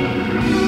Oh,